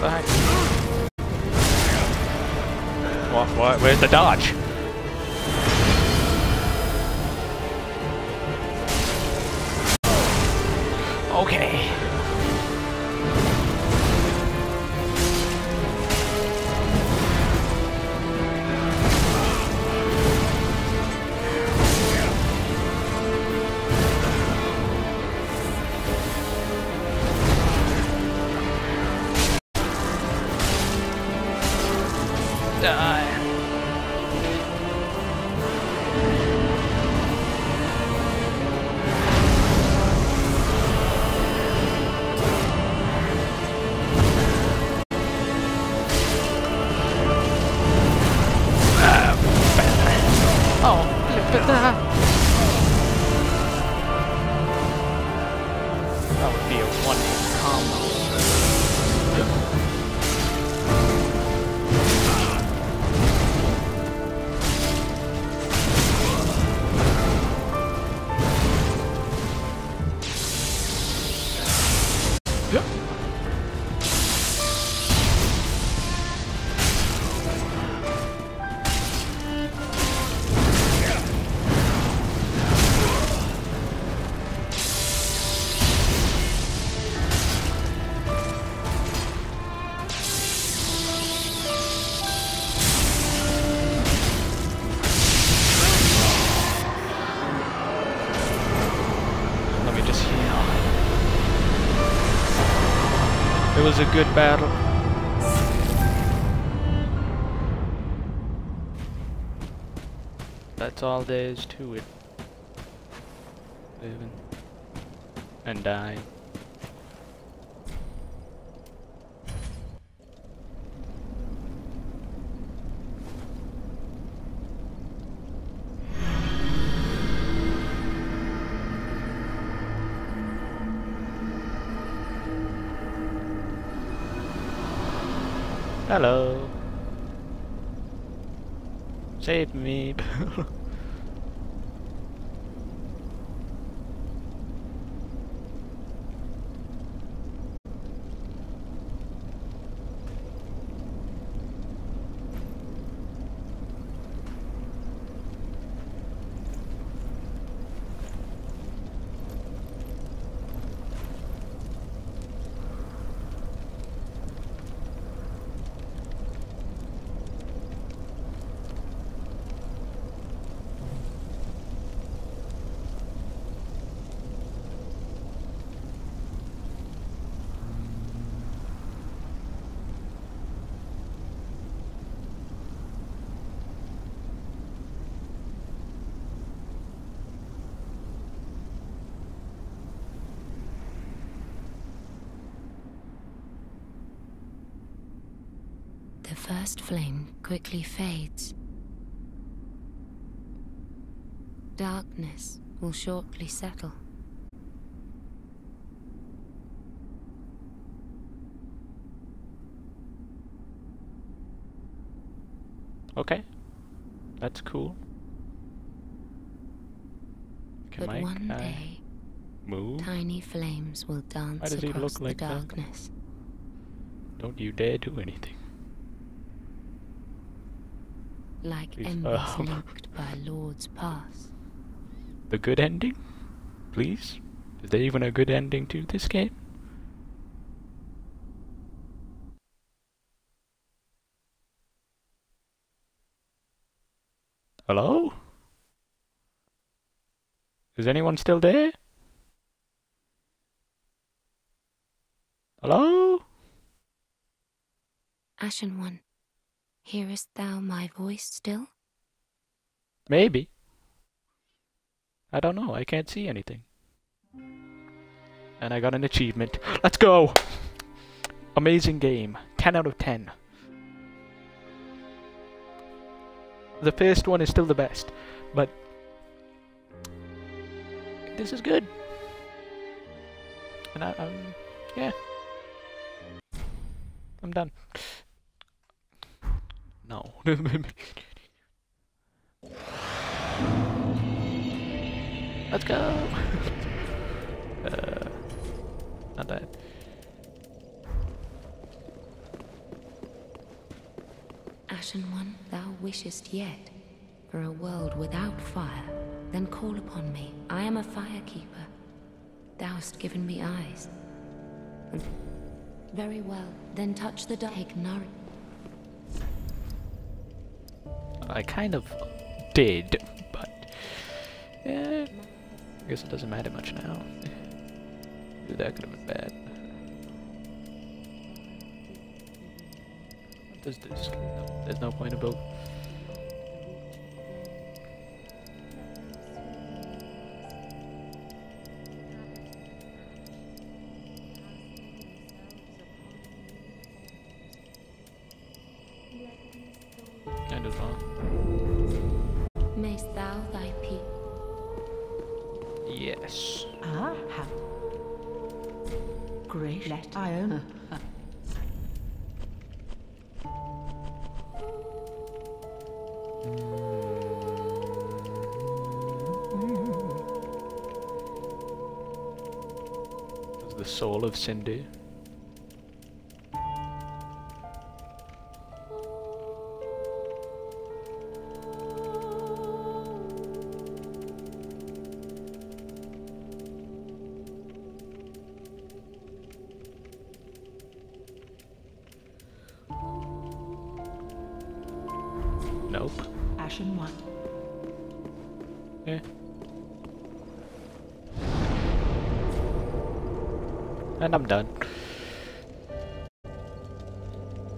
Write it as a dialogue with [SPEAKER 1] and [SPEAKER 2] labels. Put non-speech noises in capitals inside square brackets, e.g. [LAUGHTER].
[SPEAKER 1] the? What, what, where's the dodge? Die. Oh, that. Uh, that would be a one-hit combo. It was a good battle. That's all there is to it. Living and dying. Hello. Save me. [LAUGHS]
[SPEAKER 2] The first flame quickly fades. Darkness will shortly settle.
[SPEAKER 1] okay. That's cool. Can
[SPEAKER 2] but
[SPEAKER 1] my
[SPEAKER 2] one
[SPEAKER 1] guy
[SPEAKER 2] day,
[SPEAKER 1] move?
[SPEAKER 2] tiny flames will dance
[SPEAKER 1] does he
[SPEAKER 2] across
[SPEAKER 1] look
[SPEAKER 2] the
[SPEAKER 1] like that?
[SPEAKER 2] darkness.
[SPEAKER 1] Don't you dare do anything.
[SPEAKER 2] Like
[SPEAKER 1] Please.
[SPEAKER 2] embers
[SPEAKER 1] Oh.
[SPEAKER 2] linked by Lord's pass.
[SPEAKER 1] The good ending? Please? Is there even a good ending to this game? Hello? Is anyone still there? Hello?
[SPEAKER 2] Ashen One, hearest thou my voice still?
[SPEAKER 1] Maybe. I don't know. I can't see anything. And I got an achievement. Let's go! Amazing game. 10 out of 10. The first one is still the best, but this is good. And I, um, yeah. I'm done. No. [LAUGHS] Let's go. [LAUGHS] uh, not that.
[SPEAKER 2] Ashen One, thou wishest yet for a world without fire, then call upon me. I am a firekeeper. hast given me eyes. Very well, then touch the dark. Take nourish.
[SPEAKER 1] I kind of did, but eh, I guess it doesn't matter much now. That could have been bad. What does this? No, there's no point about. End as well.
[SPEAKER 2] Mayst thou thy peace.
[SPEAKER 1] Yes.
[SPEAKER 3] Ah, how great. Let Iona.
[SPEAKER 1] The soul of Cinder. Nope.
[SPEAKER 3] Ashen One.
[SPEAKER 1] Eh. And I'm done.